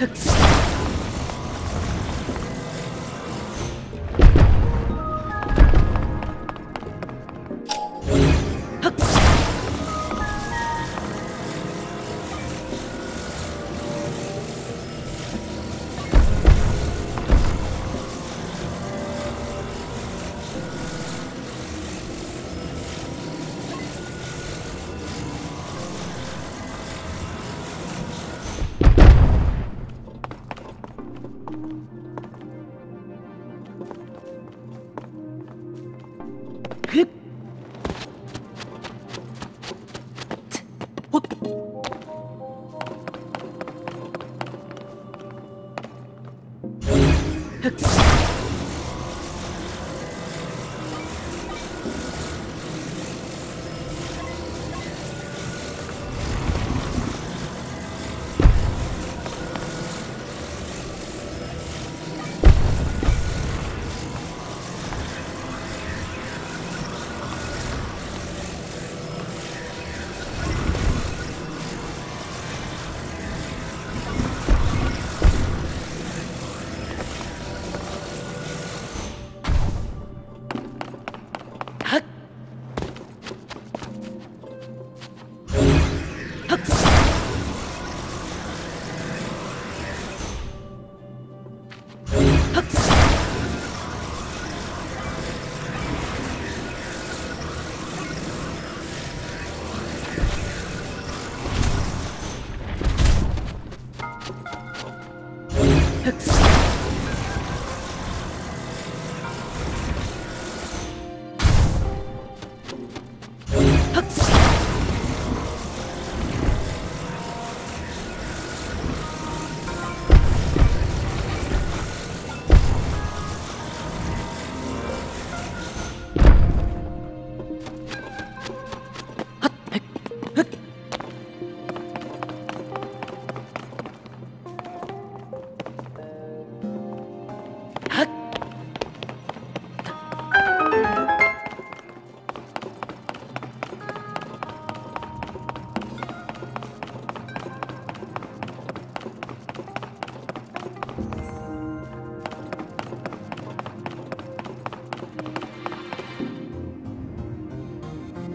흑 Hit